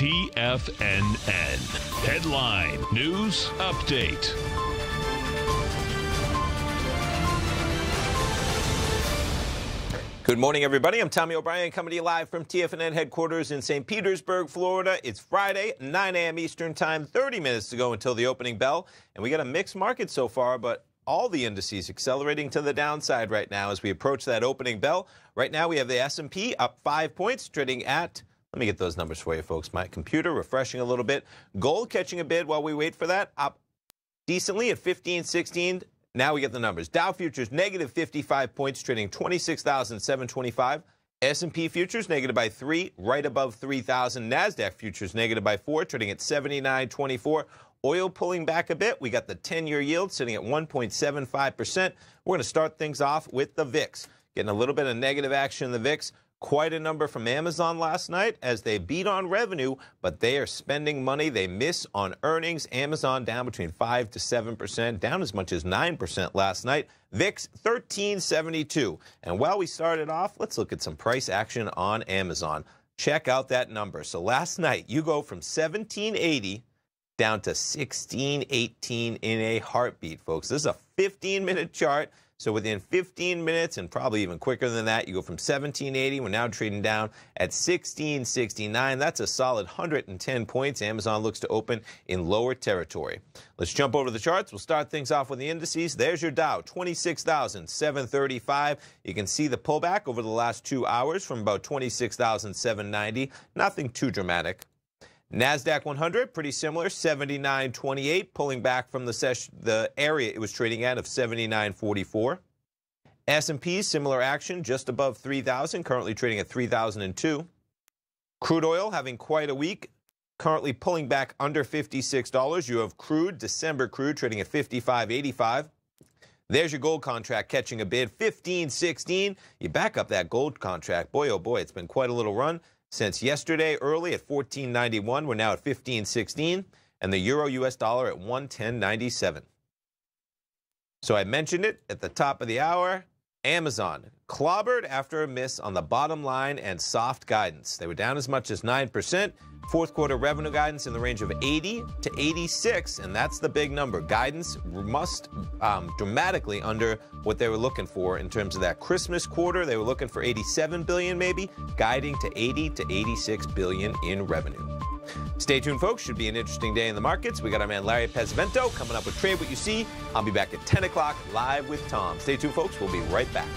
TFNN. Headline News Update. Good morning, everybody. I'm Tommy O'Brien coming to you live from TFNN headquarters in St. Petersburg, Florida. It's Friday, 9 a.m. Eastern Time, 30 minutes to go until the opening bell. And we got a mixed market so far, but all the indices accelerating to the downside right now as we approach that opening bell. Right now we have the S&P up 5 points, trading at let me get those numbers for you, folks. My computer refreshing a little bit. Gold catching a bid while we wait for that. Up decently at 15, 16. Now we get the numbers. Dow futures negative 55 points, trading 26,725. S&P futures negative by 3, right above 3,000. Nasdaq futures negative by 4, trading at 79.24. Oil pulling back a bit. We got the 10-year yield sitting at 1.75%. We're going to start things off with the VIX. Getting a little bit of negative action in the VIX. Quite a number from Amazon last night as they beat on revenue, but they are spending money. They miss on earnings. Amazon down between 5 to 7%, down as much as 9% last night. VIX 1372. And while we started off, let's look at some price action on Amazon. Check out that number. So last night, you go from 1780 down to 1618 in a heartbeat, folks. This is a 15 minute chart. So within 15 minutes and probably even quicker than that, you go from 1780. We're now trading down at 1669. That's a solid 110 points. Amazon looks to open in lower territory. Let's jump over the charts. We'll start things off with the indices. There's your Dow, 26,735. You can see the pullback over the last two hours from about 26,790. Nothing too dramatic. NASDAQ 100, pretty similar, 79.28, pulling back from the, session, the area it was trading at of 79.44. S&P, similar action, just above 3,000, currently trading at 3,002. Crude oil having quite a week, currently pulling back under $56. You have crude, December crude, trading at 55.85. There's your gold contract catching a bid, 15.16. You back up that gold contract. Boy, oh boy, it's been quite a little run since yesterday early at 14.91. We're now at 15.16, and the euro US dollar at 110.97. So I mentioned it at the top of the hour. Amazon clobbered after a miss on the bottom line and soft guidance. They were down as much as 9%. Fourth quarter revenue guidance in the range of 80 to 86, and that's the big number. Guidance must um, dramatically under what they were looking for in terms of that Christmas quarter. They were looking for 87 billion, maybe, guiding to 80 to 86 billion in revenue. Stay tuned, folks. Should be an interesting day in the markets. We got our man Larry Pesavento coming up with Trade What You See. I'll be back at 10 o'clock live with Tom. Stay tuned, folks. We'll be right back.